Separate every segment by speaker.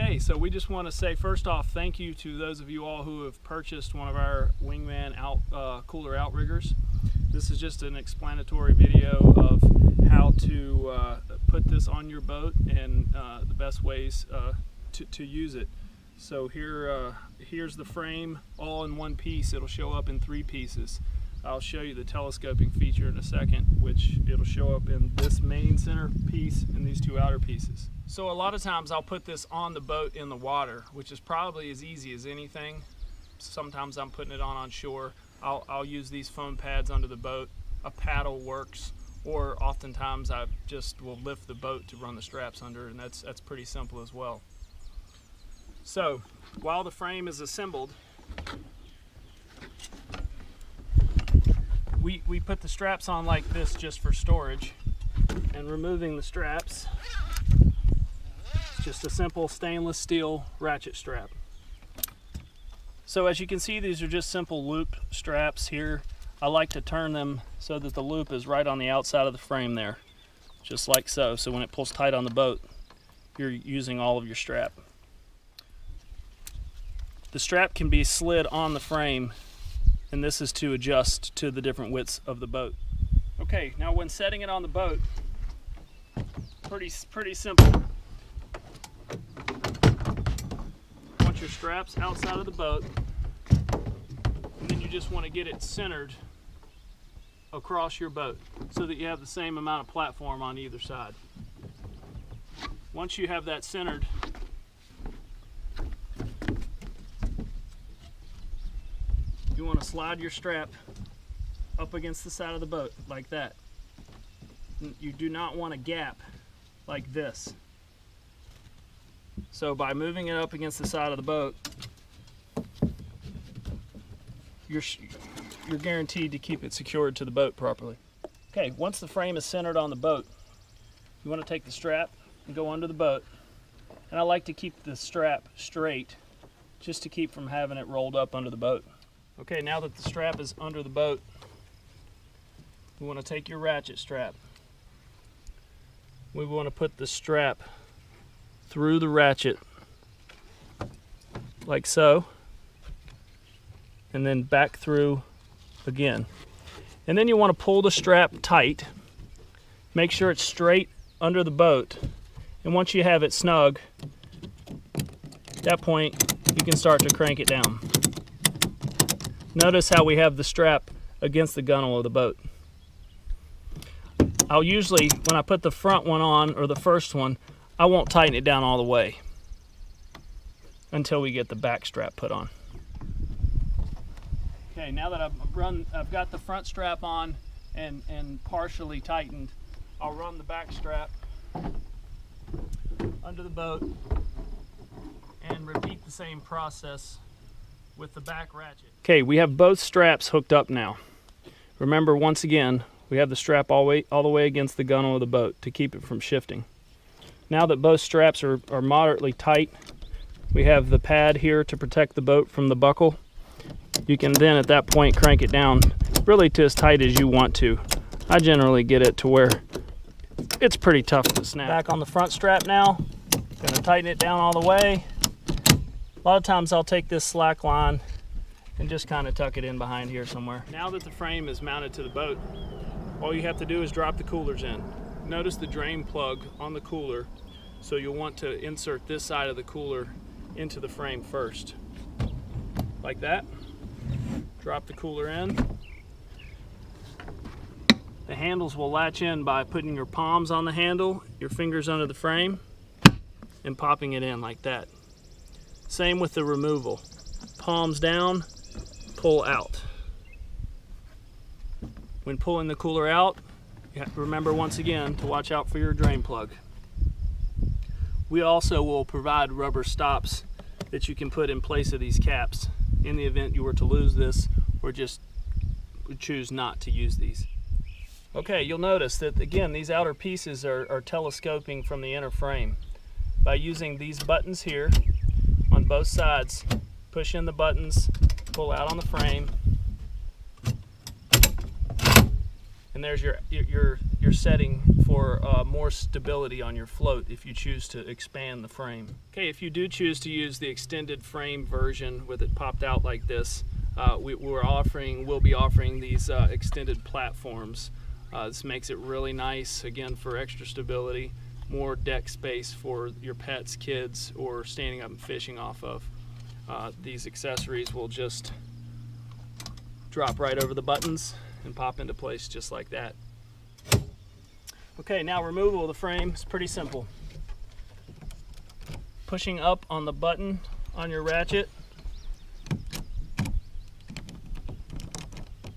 Speaker 1: Okay, so we just want to say first off, thank you to those of you all who have purchased one of our Wingman out uh, cooler outriggers. This is just an explanatory video of how to uh, put this on your boat and uh, the best ways uh, to, to use it. So here, uh, here's the frame all in one piece. It'll show up in three pieces. I'll show you the telescoping feature in a second, which it'll show up in this main center piece and these two outer pieces. So a lot of times I'll put this on the boat in the water, which is probably as easy as anything. Sometimes I'm putting it on on shore. I'll, I'll use these foam pads under the boat. A paddle works, or oftentimes I just will lift the boat to run the straps under, and that's, that's pretty simple as well. So while the frame is assembled, we, we put the straps on like this just for storage and removing the straps just a simple stainless steel ratchet strap so as you can see these are just simple loop straps here I like to turn them so that the loop is right on the outside of the frame there just like so so when it pulls tight on the boat you're using all of your strap the strap can be slid on the frame and this is to adjust to the different widths of the boat. Okay, now when setting it on the boat, pretty, pretty simple. Want your straps outside of the boat, and then you just want to get it centered across your boat so that you have the same amount of platform on either side. Once you have that centered, you want to slide your strap up against the side of the boat like that. You do not want a gap like this. So by moving it up against the side of the boat, you're, you're guaranteed to keep it secured to the boat properly. Okay, once the frame is centered on the boat, you want to take the strap and go under the boat. And I like to keep the strap straight just to keep from having it rolled up under the boat. Okay, now that the strap is under the boat, we want to take your ratchet strap. We want to put the strap through the ratchet like so and then back through again. And then you want to pull the strap tight. Make sure it's straight under the boat. And once you have it snug, at that point you can start to crank it down. Notice how we have the strap against the gunnel of the boat. I'll usually, when I put the front one on, or the first one, I won't tighten it down all the way until we get the back strap put on. Okay, now that I've run, I've got the front strap on and, and partially tightened, I'll run the back strap under the boat and repeat the same process with the back ratchet. Okay, we have both straps hooked up now. Remember, once again, we have the strap all, way, all the way against the gunnel of the boat to keep it from shifting. Now that both straps are, are moderately tight, we have the pad here to protect the boat from the buckle. You can then at that point crank it down really to as tight as you want to. I generally get it to where it's pretty tough to snap. Back on the front strap now. Gonna tighten it down all the way. A lot of times I'll take this slack line and just kind of tuck it in behind here somewhere. Now that the frame is mounted to the boat, all you have to do is drop the coolers in. Notice the drain plug on the cooler, so you'll want to insert this side of the cooler into the frame first. Like that. Drop the cooler in. The handles will latch in by putting your palms on the handle, your fingers under the frame, and popping it in like that. Same with the removal. Palms down, pull out. When pulling the cooler out, remember once again to watch out for your drain plug. We also will provide rubber stops that you can put in place of these caps in the event you were to lose this or just choose not to use these. Okay, you'll notice that again, these outer pieces are, are telescoping from the inner frame. By using these buttons here, on both sides. Push in the buttons, pull out on the frame. And there's your, your, your setting for uh, more stability on your float if you choose to expand the frame. Okay, if you do choose to use the extended frame version with it popped out like this, uh, we, are offering, we'll be offering these uh, extended platforms. Uh, this makes it really nice, again, for extra stability, more deck space for your pets, kids, or standing up and fishing off of. Uh, these accessories will just drop right over the buttons and pop into place just like that. Okay, now removal of the frame is pretty simple. Pushing up on the button on your ratchet,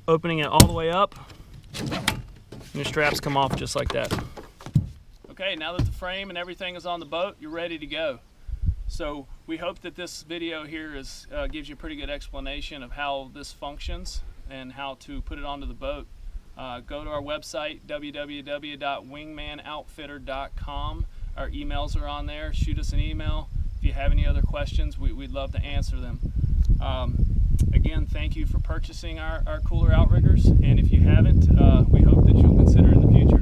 Speaker 1: opening it all the way up, your straps come off just like that. Okay, now that the frame and everything is on the boat, you're ready to go. So we hope that this video here is, uh, gives you a pretty good explanation of how this functions and how to put it onto the boat, uh, go to our website, www.wingmanoutfitter.com. Our emails are on there. Shoot us an email. If you have any other questions, we, would love to answer them. Um, again, thank you for purchasing our, our cooler outriggers. And if you haven't, uh, we hope that you'll consider in the future.